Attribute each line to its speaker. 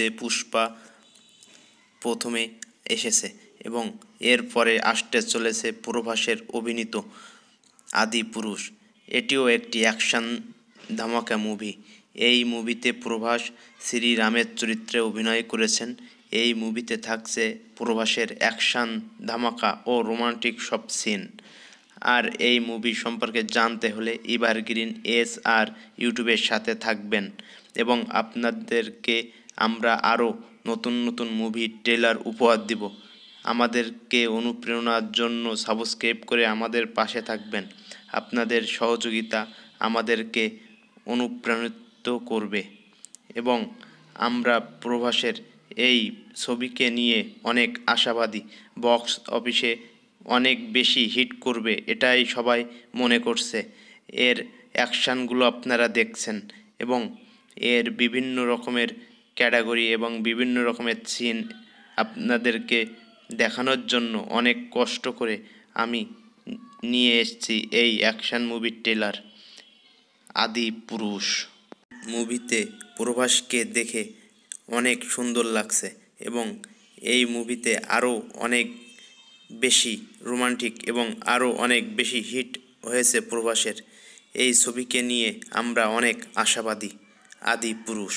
Speaker 1: মধ্যে পুষ্পা প্রথমে এসেছে এবং এরপরে আসতে চলেছে প্রভাসের অভিনীত আদি পুরুষ। এটিও একটি অ্যাকশন ধামাকা মুভি। এই মুভিতে প্রভাস শ্রীরামের চরিত্রে অভিনয় করেছেন। এই মুভিতে থাকছে প্রভাসের অ্যাকশন ধামাকা ও রোমান্টিক সব সিন। আর এই মুভি সম্পর্কে জানতে হলে ইভারগ্রিন এস আর ইউটিউবের সাথে থাকবেন এবং আপনাদেরকে আমরা আরও নতুন নতুন মুভি ট্রেলার উপহার দিব। আমাদেরকে অনুপ্রেরণার জন্য সাবস্ক্রাইব করে আমাদের পাশে থাকবেন। আপনাদের সহযোগিতা আমাদেরকে অনুপ্রাণিত করবে। এবং আমরা প্রভাসের এই ছবিকে নিয়ে অনেক আশাবাদী। বক্স অফিসে অনেক বেশি হিট করবে, এটাই সবাই মনে করছে। এর অ্যাকশানগুলো আপনারা দেখছেন। এবং এর বিভিন্ন রকমের ক্যাটাগরি এবং বিভিন্ন রকমের সিন আপনাদেরকে দেখানোর জন্য অনেক কষ্ট করে আমি নিয়ে এসেছি এই অ্যাকশান মুভির ট্রেলার, আদি পুরুষ। মুভিতে প্রভাসকে দেখে অনেক সুন্দর লাগছে এবং এই মুভিতে আরও অনেক বেশি রোমান্টিক এবং আরও অনেক বেশি হিট হয়েছে প্রভাসের। এই ছবিকে নিয়ে আমরা অনেক আশাবাদী, আদি পুরুষ।